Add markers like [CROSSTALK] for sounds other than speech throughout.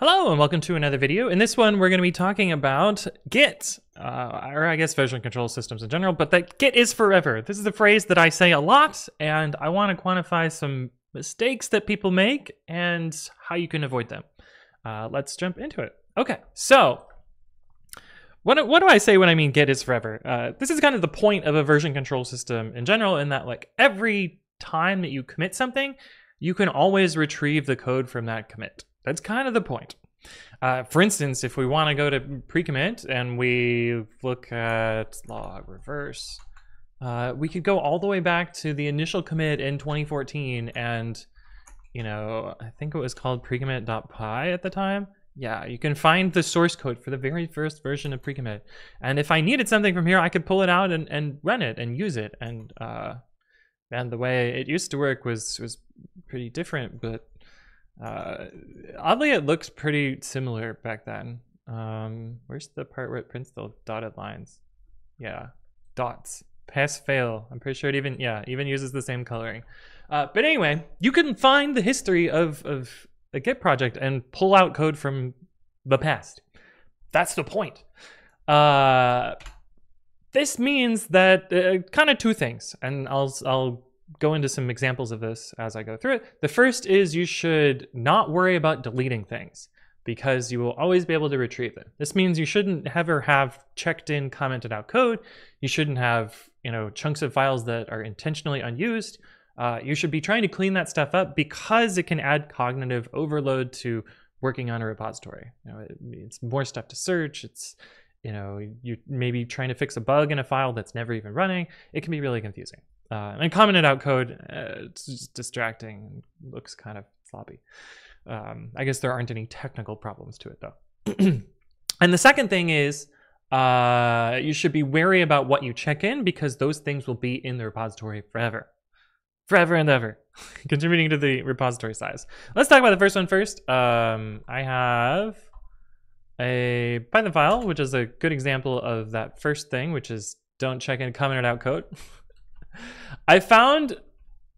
Hello and welcome to another video. In this one, we're going to be talking about Git, uh, or I guess version control systems in general, but that Git is forever. This is a phrase that I say a lot, and I want to quantify some mistakes that people make and how you can avoid them. Uh, let's jump into it. Okay, so what, what do I say when I mean Git is forever? Uh, this is kind of the point of a version control system in general, in that like every time that you commit something, you can always retrieve the code from that commit. That's kind of the point. Uh, for instance, if we want to go to pre-commit and we look at log reverse, uh, we could go all the way back to the initial commit in 2014 and, you know, I think it was called precommit.py at the time. Yeah, you can find the source code for the very first version of precommit. And if I needed something from here, I could pull it out and, and run it and use it. And uh, and the way it used to work was was pretty different, but uh, oddly, it looks pretty similar back then. Um, where's the part where it prints the dotted lines? Yeah, dots. Pass fail. I'm pretty sure it even, yeah, even uses the same coloring. Uh, but anyway, you can find the history of, of a Git project and pull out code from the past. That's the point. Uh, this means that uh, kind of two things, and I'll I'll go into some examples of this as I go through it. The first is you should not worry about deleting things because you will always be able to retrieve them. This means you shouldn't ever have checked in commented out code. You shouldn't have you know chunks of files that are intentionally unused. Uh, you should be trying to clean that stuff up because it can add cognitive overload to working on a repository. You know, it, it's more stuff to search. It's you know you maybe trying to fix a bug in a file that's never even running. It can be really confusing. Uh, and commented out code, uh, it's just distracting, looks kind of sloppy. Um, I guess there aren't any technical problems to it though. [CLEARS THROAT] and the second thing is uh, you should be wary about what you check in because those things will be in the repository forever. Forever and ever, [LAUGHS] contributing to the repository size. Let's talk about the first one first. Um, I have a Python file, which is a good example of that first thing, which is don't check in commented out code. [LAUGHS] I found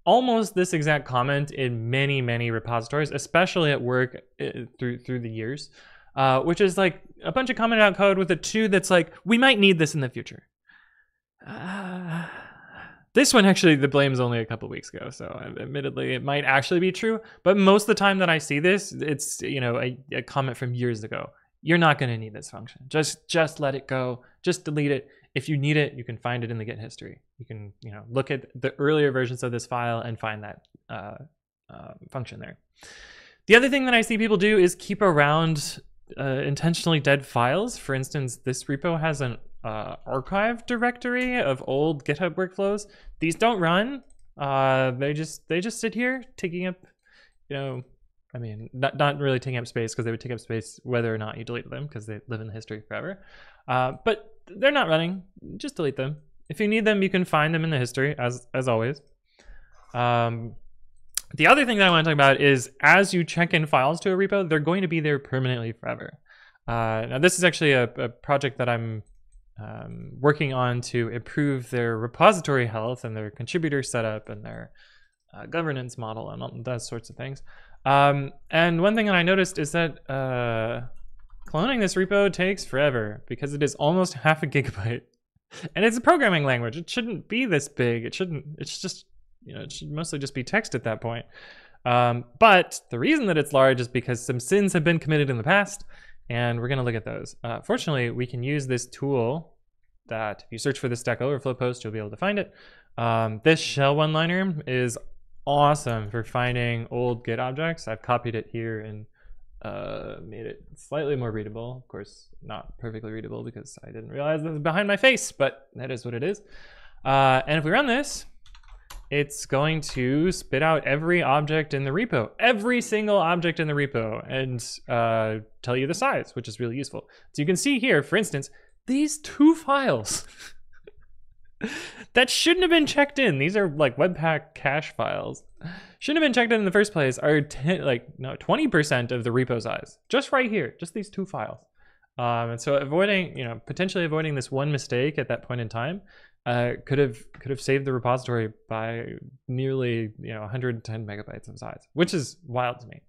almost this exact comment in many, many repositories, especially at work uh, through through the years, uh, which is like a bunch of commented out code with a TODO that's like, we might need this in the future. Uh, [SIGHS] this one actually, the blame's only a couple weeks ago, so admittedly, it might actually be true. But most of the time that I see this, it's you know a, a comment from years ago. You're not going to need this function. Just just let it go. Just delete it. If you need it, you can find it in the Git history. You can, you know, look at the earlier versions of this file and find that uh, uh, function there. The other thing that I see people do is keep around uh, intentionally dead files. For instance, this repo has an uh, archive directory of old GitHub workflows. These don't run. Uh, they just they just sit here taking up, you know, I mean, not, not really taking up space because they would take up space whether or not you delete them because they live in the history forever. Uh, but they're not running. Just delete them. If you need them, you can find them in the history, as, as always. Um, the other thing that I want to talk about is as you check in files to a repo, they're going to be there permanently forever. Uh, now, this is actually a, a project that I'm um, working on to improve their repository health and their contributor setup and their uh, governance model and all those sorts of things. Um, and one thing that I noticed is that uh, Cloning this repo takes forever because it is almost [LAUGHS] half a gigabyte. And it's a programming language. It shouldn't be this big. It shouldn't, it's just, you know, it should mostly just be text at that point. Um, but the reason that it's large is because some sins have been committed in the past, and we're going to look at those. Uh, fortunately, we can use this tool that if you search for the Stack Overflow post, you'll be able to find it. Um, this shell one-liner is awesome for finding old Git objects. I've copied it here and uh, made it slightly more readable. Of course, not perfectly readable because I didn't realize it was behind my face, but that is what it is. Uh, and if we run this, it's going to spit out every object in the repo, every single object in the repo, and uh, tell you the size, which is really useful. So you can see here, for instance, these two files [LAUGHS] that shouldn't have been checked in. These are like Webpack cache files. Shouldn't have been checked in in the first place. Are 10, like no 20% of the repo size. Just right here, just these two files. Um, and so avoiding, you know, potentially avoiding this one mistake at that point in time uh, could have could have saved the repository by nearly you know 110 megabytes in size, which is wild to me.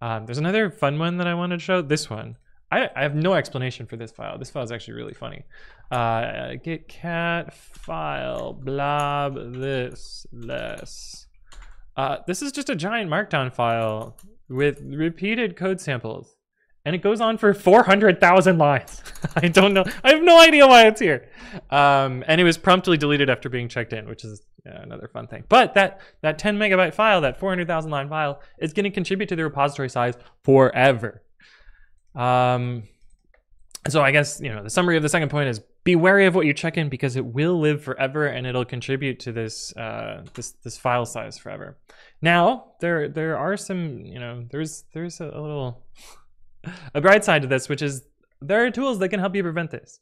Um, there's another fun one that I wanted to show. This one. I, I have no explanation for this file. This file is actually really funny. Uh, git cat file blob this less. Uh, this is just a giant markdown file with repeated code samples. And it goes on for 400,000 lines. [LAUGHS] I don't know. I have no idea why it's here. Um, and it was promptly deleted after being checked in, which is another fun thing. But that, that 10 megabyte file, that 400,000 line file, is going to contribute to the repository size forever. Um, so I guess, you know, the summary of the second point is be wary of what you check in because it will live forever and it'll contribute to this uh, this this file size forever. Now there there are some you know there's there's a, little [LAUGHS] a bright side to this, which is there are tools that can help you prevent this.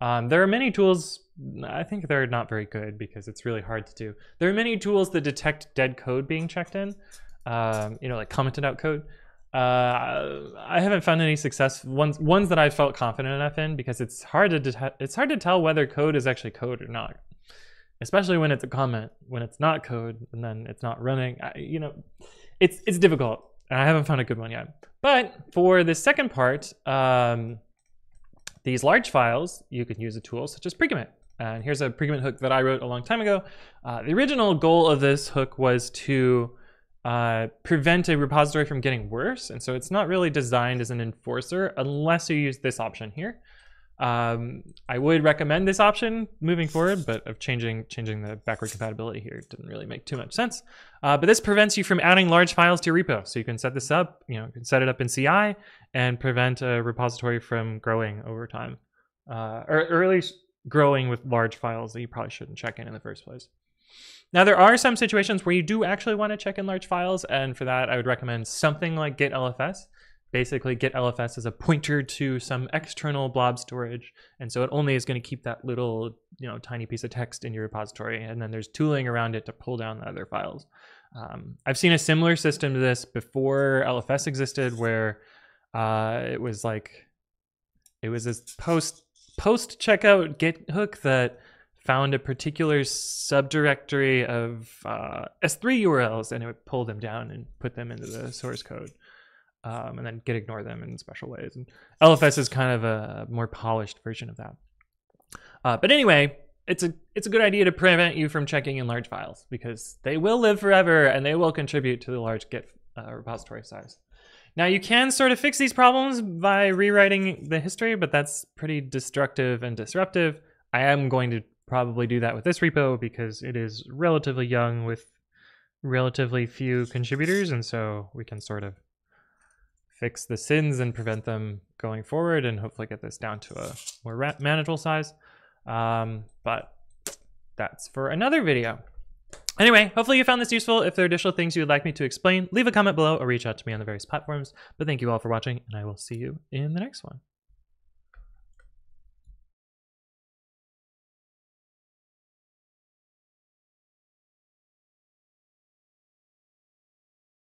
Um, there are many tools. I think they're not very good because it's really hard to do. There are many tools that detect dead code being checked in. Um, you know, like commented out code. Uh, I haven't found any success ones ones that I felt confident enough in because it's hard to it's hard to tell whether code is actually code or not, especially when it's a comment. When it's not code and then it's not running, I, you know, it's it's difficult. And I haven't found a good one yet. But for the second part, um, these large files, you can use a tool such as Precommit. And here's a Precommit hook that I wrote a long time ago. Uh, the original goal of this hook was to uh, prevent a repository from getting worse. And so it's not really designed as an enforcer unless you use this option here. Um, I would recommend this option moving forward, but of changing changing the backward compatibility here didn't really make too much sense. Uh, but this prevents you from adding large files to your repo. So you can set this up, you know, you can set it up in CI and prevent a repository from growing over time, uh, or, or at least growing with large files that you probably shouldn't check in in the first place. Now, there are some situations where you do actually want to check in large files, and for that, I would recommend something like Git LFS. Basically, Git LFS is a pointer to some external blob storage, and so it only is going to keep that little, you know, tiny piece of text in your repository, and then there's tooling around it to pull down the other files. Um, I've seen a similar system to this before LFS existed, where uh, it was like it was this post post checkout Git hook that found a particular subdirectory of uh, S3 URLs and it would pull them down and put them into the source code. Um, and then git ignore them in special ways. And LFS is kind of a more polished version of that. Uh, but anyway, it's a it's a good idea to prevent you from checking in large files because they will live forever and they will contribute to the large Git uh, repository size. Now you can sort of fix these problems by rewriting the history, but that's pretty destructive and disruptive. I am going to probably do that with this repo because it is relatively young with relatively few contributors. And so we can sort of fix the sins and prevent them going forward and hopefully get this down to a more manageable size. Um, but that's for another video. Anyway, hopefully you found this useful. If there are additional things you would like me to explain, leave a comment below or reach out to me on the various platforms. But thank you all for watching, and I will see you in the next one.